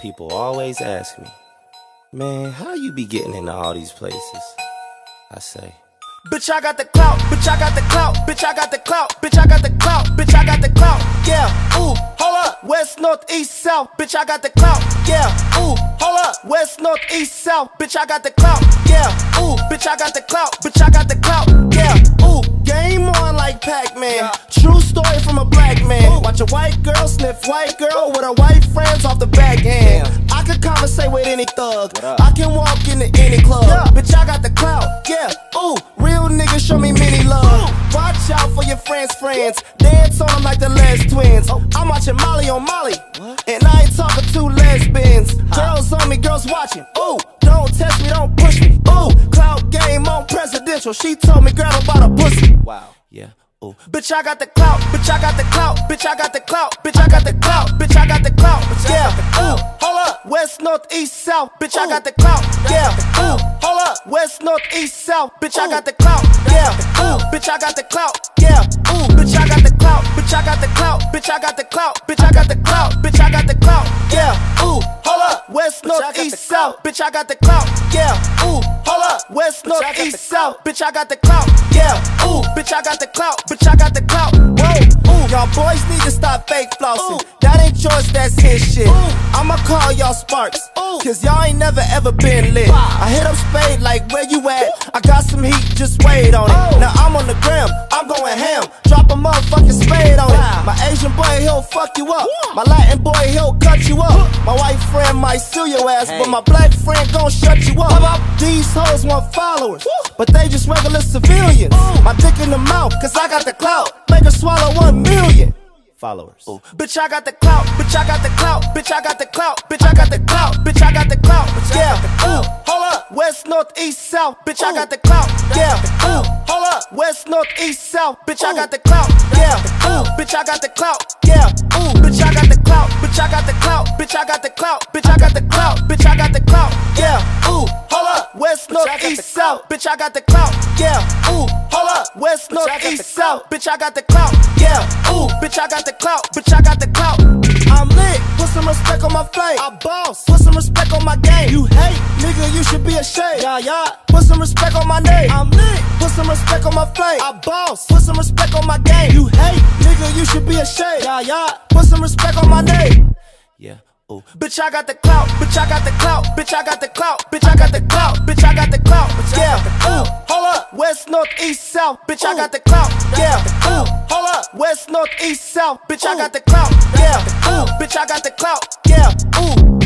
People always ask me, man, how you be getting into all these places? I say, Bitch, I got the clout. Bitch, I got the clout. Bitch, I got the clout. Bitch, I got the clout. Bitch, I got the clout. Yeah. Ooh, hold up. West, north, east, south. Bitch, I got the clout. Yeah. Ooh, hold up. West, north, east, south. Bitch, I got the clout. Yeah. Ooh, bitch, I got the clout. Bitch, I got the clout. Yeah. With her white friends off the backhand. I could conversate with any thug. I can walk into any club. Bitch, I got the clout. Yeah. Ooh, real niggas show me many love. Watch out for your friends' friends. Dance on them like the Les twins. I'm watching Molly on Molly. And I ain't talking to lesbians. Girls on me, girls watching. Ooh, don't test me, don't push me. Ooh, clout game on presidential. She told me grab about a pussy. wow, yeah, ooh. Bitch, I got the clout. Bitch, I got the clout. Bitch, I got the clout. Bitch, I got the clout. Got the clout. Yeah. Ooh, hold up. West, north, east, south. Bitch, I got the clout. Yeah. Ooh, hold up. West, north, east, south. Bitch, I got the clout. Yeah. Ooh, bitch, I got the clout. Yeah. Ooh, bitch, I got the clout. Bitch, I got the clout. Bitch, I got the clout. Bitch, I got the clout. Bitch, I got south. Bitch, I got the clout. Yeah. Ooh, hold up. West, north, east, south. Bitch, I got the clout. Yeah. Ooh, bitch, I got the clout. Bitch, I got the clout. Whoa. Ooh, y'all boys need to stop fake flossing. That ain't yours, that's his shit. I'ma call y'all sparks. Cause y'all ain't never ever been lit. I hit up Spade like where you at? I got some heat, just wait on it. Now I'm on the gram, fuck you up. My Latin boy, he'll cut you up. My white friend might sue your ass, but my black friend gon' shut you up. These hoes want followers, but they just regular civilians. My dick in the mouth, cause I got the clout. Make her swallow one million Followers. Bitch, I got the clout. Bitch, I got the clout. Bitch, I got the clout. Bitch, I got the clout. Bitch, I got the clout. Yeah. Ooh, hold up. West, north, east, south. Bitch, I got the clout. Yeah. Ooh. West, north, east, south. Bitch, I got the clout. Yeah. Ooh, bitch, I got the clout. Yeah. Ooh, bitch, I got the clout. Bitch, I got the clout. Bitch, I got the clout. Bitch, I got the clout. Bitch, I got the clout. Yeah. Ooh, hold up. West, north, east, south. Bitch, I got the clout. Yeah. Ooh, hold up. West, north, east, south. Bitch, I got the clout. Yeah. Ooh, bitch, I got the clout. Bitch, I got the clout. I'm lit. Put some respect on my flame. I boss. Put some respect on my game. You hate, nigga, you should be ashamed. Yeah, yeah. Put some respect on my name. I'm lit. Put some respect on my flame. I boss. Put some respect on my game. You hate, nigga, you should be ashamed. Yeah, yeah. Put some respect on my name. Yeah, ooh. Bitch, I got the clout. Bitch, I got the clout. Bitch, I got the clout. Bitch, I got the clout. Bitch, I got the clout. Yeah. Ooh, hold up. West, north, east, south. Bitch, I got the clout. Yeah. Ooh, hold up. West, north, east, south. Bitch, I got the clout. Yeah. Ooh, bitch, I got the clout. Yeah. Ooh,